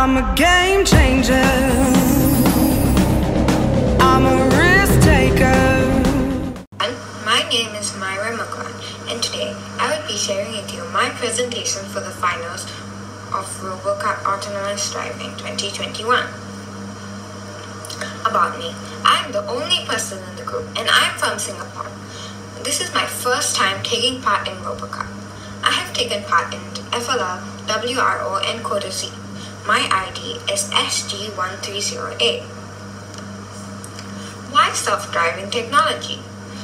I'm a game changer. I'm a risk taker. My name is Myra McCon, and today I will be sharing with you my presentation for the finals of RoboCup Autonomous Driving 2021. About me, I'm the only person in the group, and I'm from Singapore. This is my first time taking part in RoboCup. I have taken part in FLR, WRO, and Quota C. My ID is SG1308. Why self-driving technology?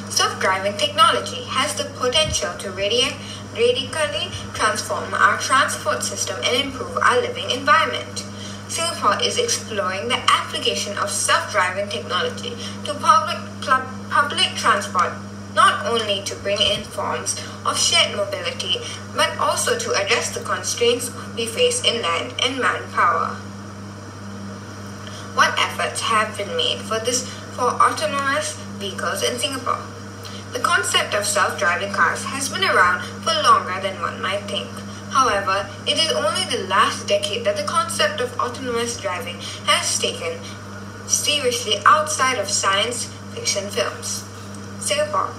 Self-driving technology has the potential to radi- radically transform our transport system and improve our living environment. Singapore is exploring the application of self-driving technology to public, public transport only to bring in forms of shared mobility, but also to address the constraints we face in land and manpower. What efforts have been made for this for autonomous vehicles in Singapore? The concept of self-driving cars has been around for longer than one might think. However, it is only the last decade that the concept of autonomous driving has taken seriously outside of science fiction films. Singapore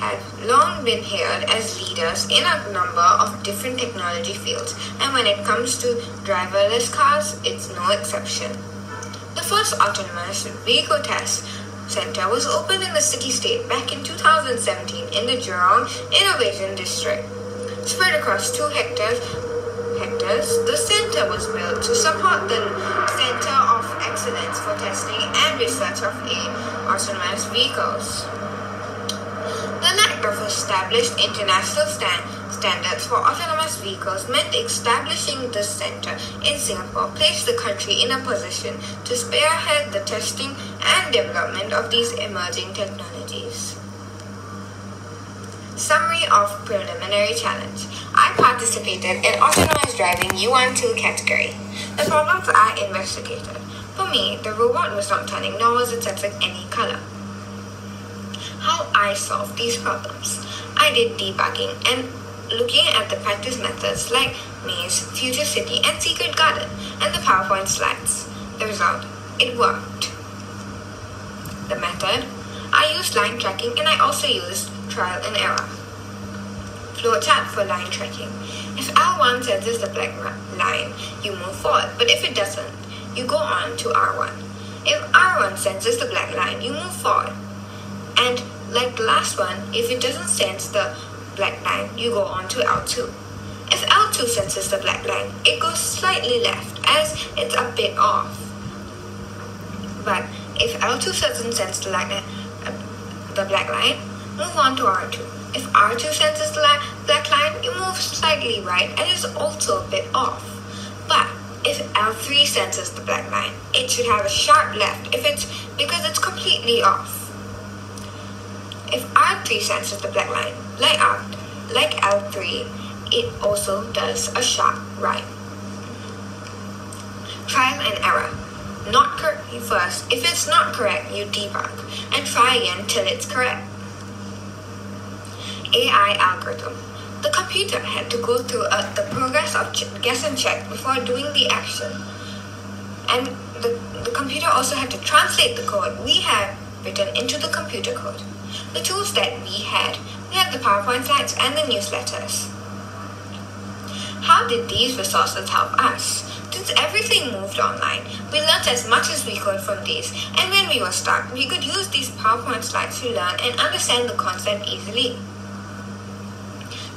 have long been hailed as leaders in a number of different technology fields, and when it comes to driverless cars, it's no exception. The first autonomous vehicle test center was opened in the city state back in 2017 in the Jurong Innovation District. Spread across two hectares, hectares, the center was built to support the Center of Excellence for Testing and Research of Autonomous Vehicles. Of established international stand, standards for autonomous vehicles meant establishing this center in Singapore placed the country in a position to spearhead the testing and development of these emerging technologies. Summary of Preliminary Challenge I participated in Autonomous Driving U12 category. The problems I investigated. For me, the robot was not turning nor was it sensing any color I solved these problems. I did debugging and looking at the practice methods like Maze, Future City, and Secret Garden, and the PowerPoint slides. The result, it worked. The method, I used line tracking and I also used trial and error. Flowchart for line tracking. If R1 senses the black line, you move forward, but if it doesn't, you go on to R1. If R1 senses the black line, you move forward. And like the last one, if it doesn't sense the black line, you go on to L2. If L2 senses the black line, it goes slightly left as it's a bit off. But if L2 doesn't sense the, black, uh, the black line, move on to R2. If R2 senses the black line, you move slightly right and it's also a bit off. But if L3 senses the black line, it should have a sharp left if it's because it's completely off. If R3 senses the black line, like R, like L3, it also does a sharp right. Trial and error. Not correct first. If it's not correct, you debug and try again till it's correct. AI algorithm. The computer had to go through uh, the progress of guess and check before doing the action. And the, the computer also had to translate the code we had written into the computer code. The tools that we had, we had the PowerPoint slides and the newsletters. How did these resources help us? Since everything moved online, we learned as much as we could from these, and when we were stuck, we could use these PowerPoint slides to learn and understand the concept easily.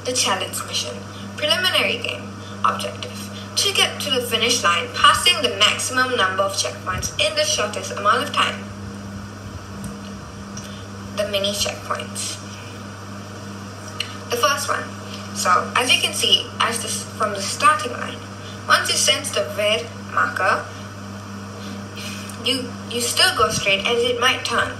The challenge mission, preliminary game, objective. To get to the finish line, passing the maximum number of checkpoints in the shortest amount of time the mini checkpoints. The first one. So as you can see, as this from the starting line, once you sense the red marker, you you still go straight as it might turn.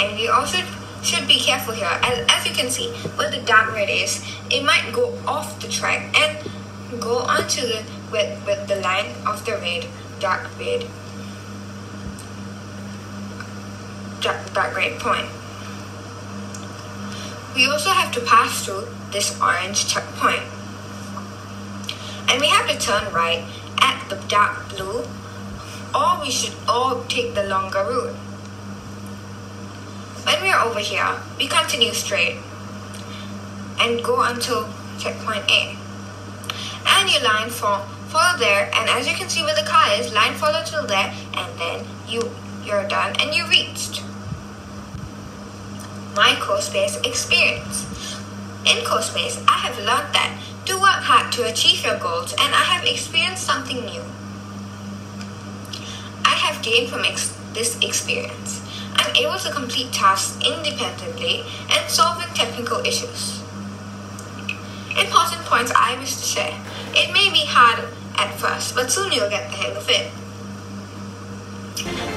And you also should be careful here. As, as you can see, where the dark red is, it might go off the track and go onto the with, with the line of the red, dark red that great point. We also have to pass through this orange checkpoint. and we have to turn right at the dark blue, or we should all take the longer route. When we are over here, we continue straight and go until checkpoint A. And you line for follow there, and as you can see where the car is, line follow till there, and then you you're done and you reached. My CoSpace experience. In CoSpace, I have learned that to work hard to achieve your goals, and I have experienced something new. I have gained from ex- this experience. I'm able to complete tasks independently and solving technical issues. Important points I wish to share. It may be hard at first, but soon you'll get the hang of it.